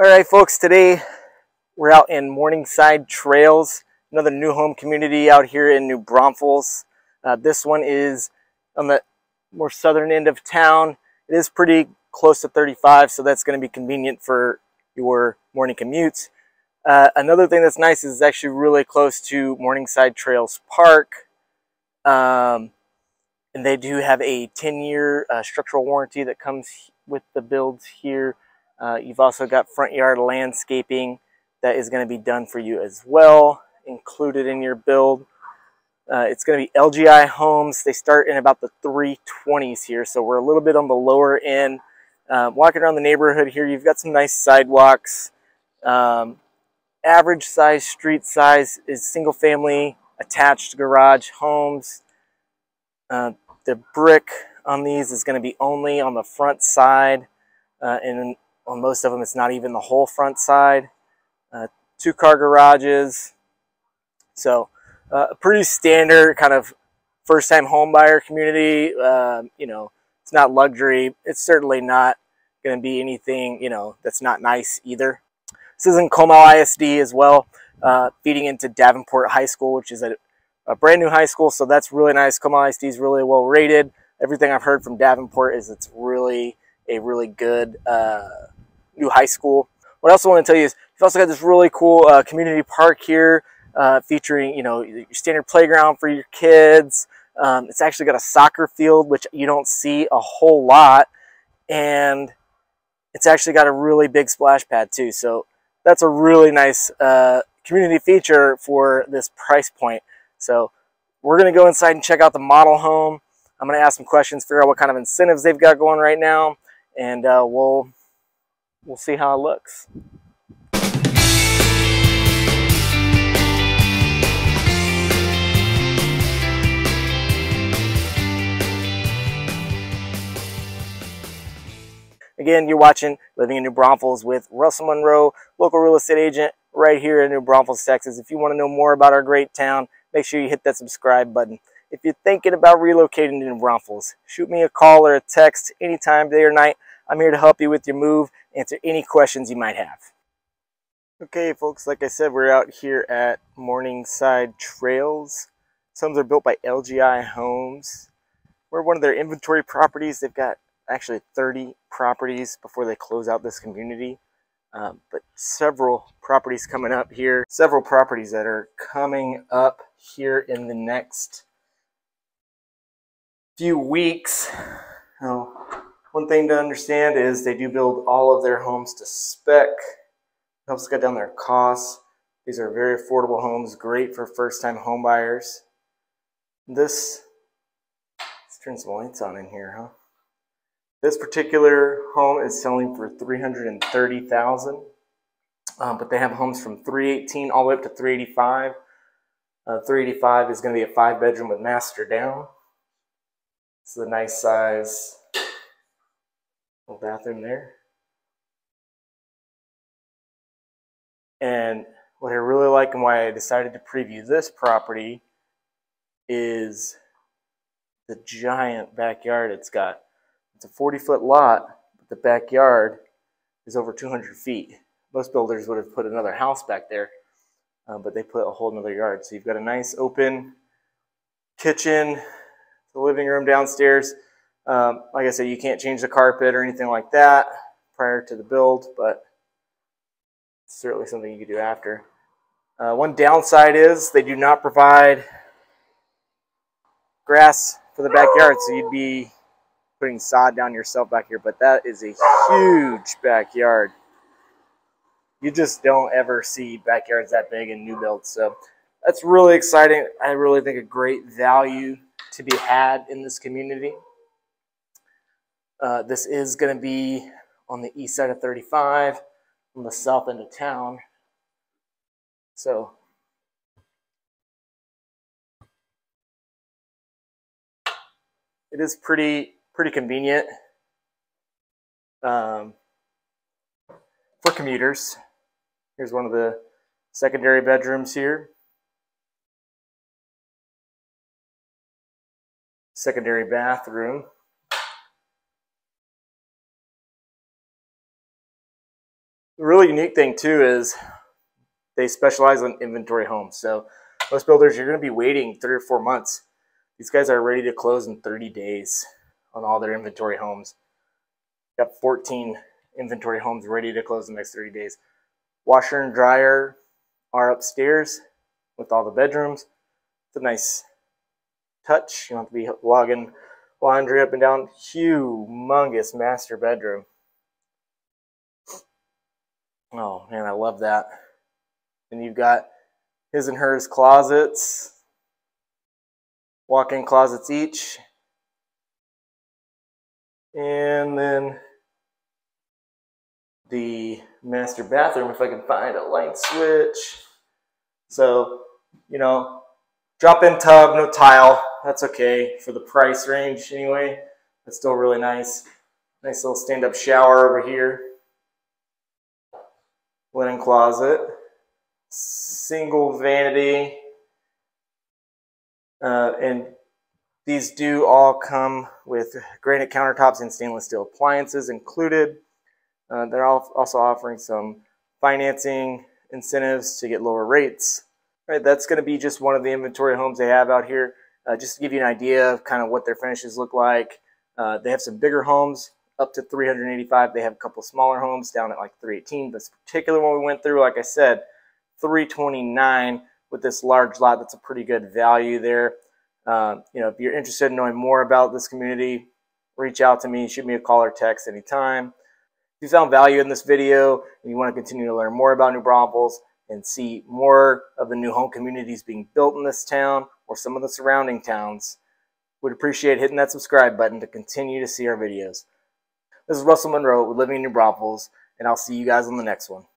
All right, folks, today we're out in Morningside Trails, another new home community out here in New Braunfels. Uh, this one is on the more southern end of town. It is pretty close to 35, so that's going to be convenient for your morning commutes. Uh, another thing that's nice is it's actually really close to Morningside Trails Park. Um, and they do have a 10-year uh, structural warranty that comes with the builds here. Uh, you've also got front yard landscaping that is going to be done for you as well, included in your build. Uh, it's going to be LGI homes. They start in about the 320s here, so we're a little bit on the lower end. Uh, walking around the neighborhood here, you've got some nice sidewalks. Um, average size street size is single family attached garage homes. Uh, the brick on these is going to be only on the front side, uh, and on most of them it's not even the whole front side. Uh, two car garages. So uh, a pretty standard kind of first time home buyer community. Um, you know, it's not luxury. It's certainly not going to be anything, you know, that's not nice either. This is in Comal ISD as well, uh, feeding into Davenport High School, which is a, a, brand new high school. So that's really nice. Comal ISD is really well rated. Everything I've heard from Davenport is it's really a really good uh, new high school. What I also want to tell you is you've also got this really cool uh, community park here uh, featuring, you know, your standard playground for your kids. Um, it's actually got a soccer field, which you don't see a whole lot. And it's actually got a really big splash pad too. So that's a really nice uh, community feature for this price point. So we're going to go inside and check out the model home. I'm going to ask some questions, figure out what kind of incentives they've got going right now, and uh, we'll we'll see how it looks. Again, you're watching Living in New Braunfels with Russell Monroe, local real estate agent right here in New Braunfels, Texas. If you want to know more about our great town, make sure you hit that subscribe button. If you're thinking about relocating to New Braunfels, shoot me a call or a text anytime, day or night. I'm here to help you with your move, answer any questions you might have. Okay, folks, like I said, we're out here at Morningside Trails. Some are built by LGI Homes. We're one of their inventory properties. They've got actually 30 properties before they close out this community. Um, but several properties coming up here. Several properties that are coming up here in the next few weeks. One thing to understand is they do build all of their homes to spec. Helps cut down their costs. These are very affordable homes, great for first-time home buyers. This, let's turn some lights on in here, huh? This particular home is selling for 330000 um, but they have homes from 318 all the way up to 385 uh, 385 is going to be a five bedroom with master down. It's a nice size little bathroom there. And what I really like and why I decided to preview this property is the giant backyard it's got. It's a 40 foot lot, but the backyard is over 200 feet. Most builders would have put another house back there, uh, but they put a whole another yard. So you've got a nice open kitchen, the living room downstairs. Um, like I said, you can't change the carpet or anything like that prior to the build, but it's certainly something you can do after. Uh, one downside is they do not provide grass for the backyard, so you'd be putting sod down yourself back here, but that is a huge backyard. You just don't ever see backyards that big in new builds, so that's really exciting. I really think a great value to be had in this community. Uh, this is going to be on the east side of 35, on the south end of town. So, it is pretty pretty convenient um, for commuters. Here's one of the secondary bedrooms here. Secondary bathroom. The really unique thing too is they specialize on inventory homes. So most builders, you're going to be waiting three or four months. These guys are ready to close in 30 days on all their inventory homes. Got 14 inventory homes ready to close in the next 30 days. Washer and dryer are upstairs with all the bedrooms. It's a nice touch. You don't have to be logging laundry up and down. Humongous master bedroom. Oh man, I love that. And you've got his and hers closets, walk-in closets each. And then the master bathroom, if I can find a light switch. So, you know, drop-in tub, no tile. That's okay for the price range anyway. That's still really nice. Nice little stand-up shower over here. Linen closet. Single vanity. Uh, and these do all come with granite countertops and stainless steel appliances included. Uh, they're also offering some financing incentives to get lower rates. All right, that's going to be just one of the inventory homes they have out here. Uh, just to give you an idea of kind of what their finishes look like. Uh, they have some bigger homes up to 385. They have a couple smaller homes down at like 318. This particular one we went through, like I said, 329 with this large lot. That's a pretty good value there. Uh, you know, if you're interested in knowing more about this community, reach out to me, shoot me a call or text anytime. If you found value in this video and you want to continue to learn more about New Braunfels and see more of the new home communities being built in this town or some of the surrounding towns, would appreciate hitting that subscribe button to continue to see our videos. This is Russell Monroe with Living in New Braunfels, and I'll see you guys on the next one.